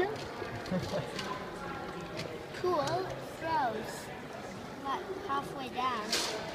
picture? Pool froze like halfway down.